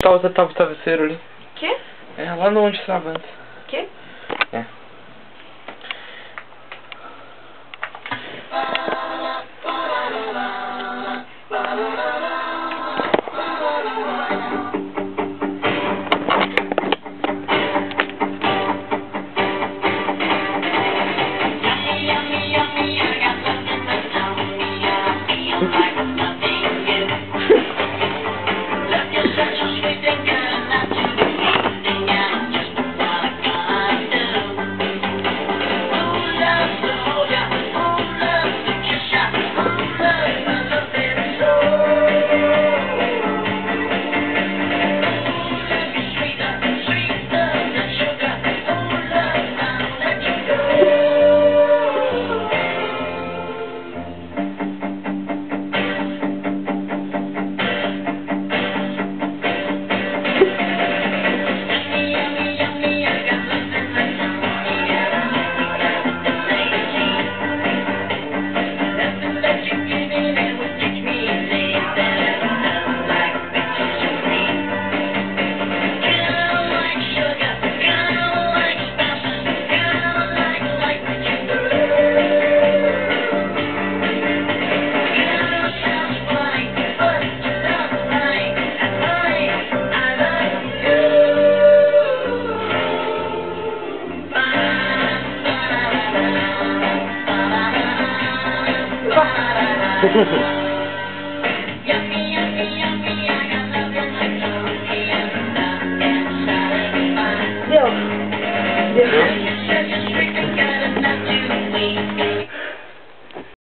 Causa tava travesseiro ali. Quê? É, lá no onde estava antes. Quê? É. Yo. Yo.